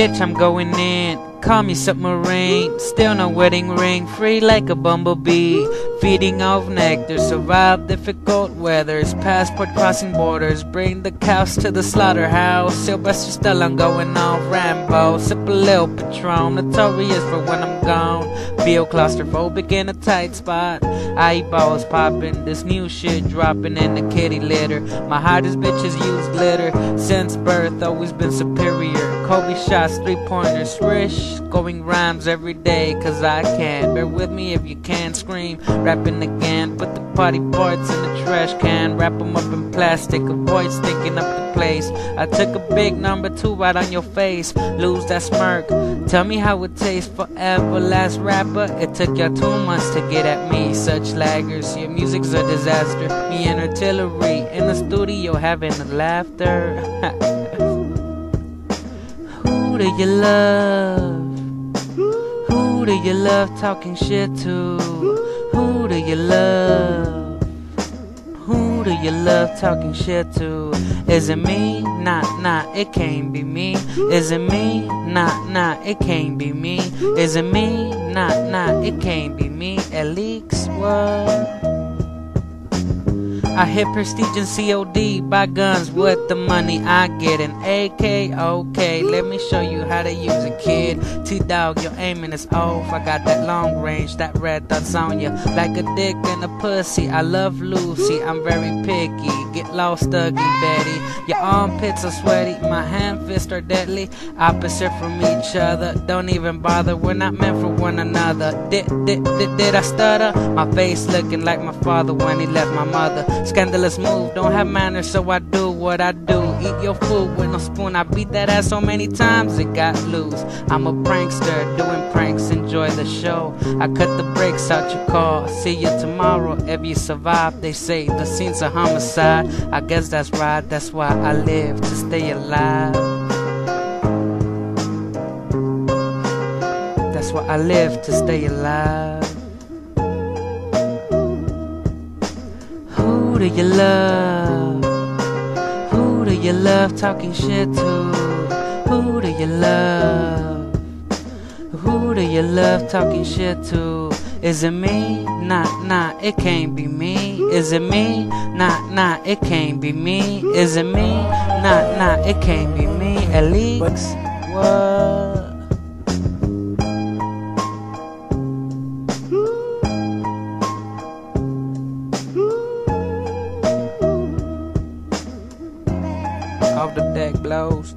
Bitch, I'm going in. Call me submarine, still no wedding ring, free like a bumblebee. Feeding off nectar, survive difficult weathers, passport crossing borders, bring the cows to the slaughterhouse. Sylvester Stallone going off Rambo, sip a little Patron, notorious for when I'm gone. Feel claustrophobic in a tight spot. Eyeballs popping, this new shit dropping in the kitty litter. My hottest bitches use glitter, since birth always been superior. Kobe shots, three pointers, swish, going rhymes every day, cause I can. Bear with me if you can't scream, rapping again. Put the party parts in the trash can, wrap them up in plastic, avoid stinking up the place. I took a big number two right on your face, lose that smirk. Tell me how it tastes forever. Last rapper, it took y'all two months to get at me. Such laggers, your music's a disaster. Me and artillery in the studio having the laughter. Who do you love? Who do you love talking shit to? Who do you love? Who do you love talking shit to? Is it me? Nah, nah, it can't be me. Is it me? Nah, nah, it can't be me. Is it me? Nah, nah, it can't be me. Least what? I hit prestige and COD, buy guns with the money I get. An AK, okay, let me show you how to use a kid. T Dog, your aiming is off. I got that long range, that red dots on you. Like a dick and a pussy, I love Lucy, I'm very picky. Get lost, ugly Betty. Your armpits are sweaty, my hand fists are deadly. Opposite from each other, don't even bother, we're not meant for one another. Did, did, did, did I stutter? My face looking like my father when he left my mother. Scandalous move, don't have manners, so I do what I do. Eat your food with no spoon. I beat that ass so many times it got loose. I'm a prankster, doing pranks, enjoy the show. I cut the brakes out your car. See you tomorrow if you survive. They say the scene's a homicide. I guess that's right, that's why I live to stay alive. That's why I live to stay alive. Do you love? Who do you love talking shit to? Who do you love? Who do you love talking shit to? Is it me? Nah, nah, it can't be me. Is it me? Nah, nah, it can't be me. Is it me? Nah, nah, it can't be me. Least, what? Off the deck blows.